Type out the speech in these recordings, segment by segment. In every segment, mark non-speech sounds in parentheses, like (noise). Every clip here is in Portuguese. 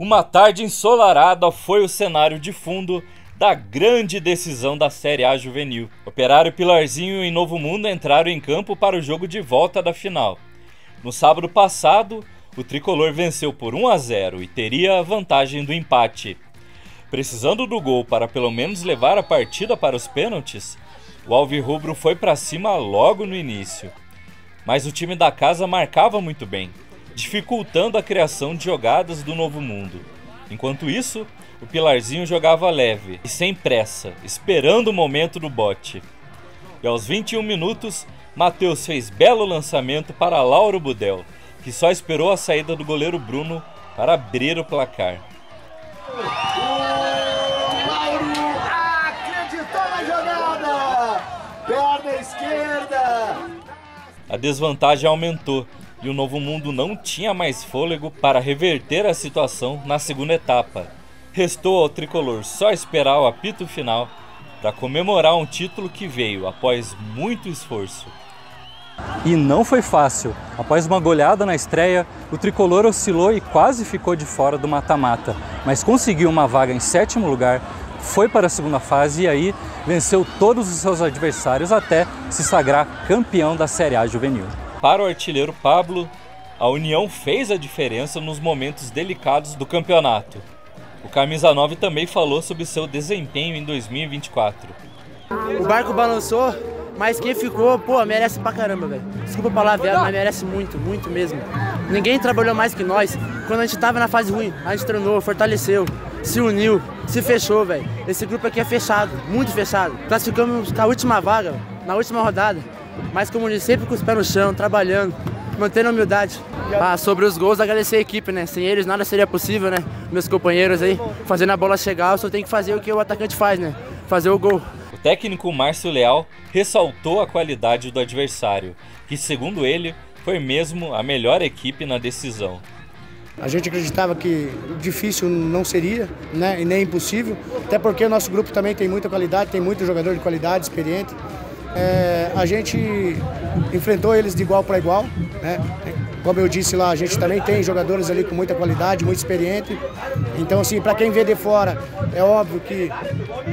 Uma tarde ensolarada foi o cenário de fundo da grande decisão da Série A Juvenil. Operário Pilarzinho e Novo Mundo entraram em campo para o jogo de volta da final. No sábado passado, o tricolor venceu por 1 a 0 e teria a vantagem do empate. Precisando do gol para pelo menos levar a partida para os pênaltis, o Alvirrubro foi para cima logo no início. Mas o time da casa marcava muito bem dificultando a criação de jogadas do Novo Mundo. Enquanto isso, o Pilarzinho jogava leve e sem pressa, esperando o momento do bote. E aos 21 minutos, Matheus fez belo lançamento para Lauro Budel, que só esperou a saída do goleiro Bruno para abrir o placar. Perna esquerda! A desvantagem aumentou e o Novo Mundo não tinha mais fôlego para reverter a situação na segunda etapa. Restou ao tricolor só esperar o apito final para comemorar um título que veio após muito esforço. E não foi fácil. Após uma goleada na estreia, o tricolor oscilou e quase ficou de fora do mata-mata, mas conseguiu uma vaga em sétimo lugar, foi para a segunda fase e aí venceu todos os seus adversários até se sagrar campeão da Série A Juvenil. Para o artilheiro Pablo, a união fez a diferença nos momentos delicados do campeonato. O camisa 9 também falou sobre seu desempenho em 2024. O barco balançou, mas quem ficou, pô, merece pra caramba, velho. Desculpa falar velho, mas merece muito, muito mesmo. Ninguém trabalhou mais que nós. Quando a gente tava na fase ruim, a gente treinou, fortaleceu, se uniu, se fechou, velho. Esse grupo aqui é fechado, muito fechado. Classificamos com a última vaga, na última rodada. Mas como disse, sempre com os pés no chão, trabalhando, mantendo a humildade. Ah, sobre os gols, agradecer a equipe, né? Sem eles nada seria possível, né? Meus companheiros aí, fazendo a bola chegar, eu só tenho que fazer o que o atacante faz, né? Fazer o gol. O técnico Márcio Leal ressaltou a qualidade do adversário, que segundo ele, foi mesmo a melhor equipe na decisão. A gente acreditava que difícil não seria, né? E nem impossível, até porque o nosso grupo também tem muita qualidade, tem muito jogador de qualidade, experiente. É, a gente enfrentou eles de igual para igual. Né? Como eu disse lá, a gente também tem jogadores ali com muita qualidade, muito experiente. Então, assim, para quem vê de fora, é óbvio que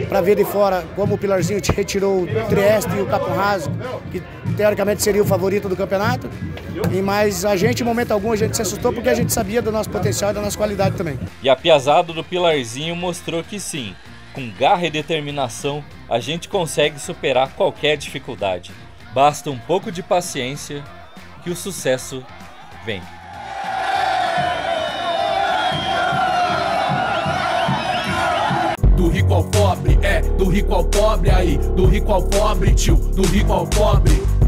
para ver de fora, como o Pilarzinho (laughs) te retirou o Trieste e o Capo Raso, que teoricamente seria o favorito do campeonato. E mas a gente, em momento algum, a gente se assustou porque a gente sabia do nosso potencial e da nossa qualidade também. E a piazada do Pilarzinho mostrou que sim, com garra e determinação, a gente consegue superar qualquer dificuldade. Basta um pouco de paciência que o sucesso vem. Do rico ao pobre, é, do rico ao pobre aí, do rico ao pobre, tio, do rico ao pobre.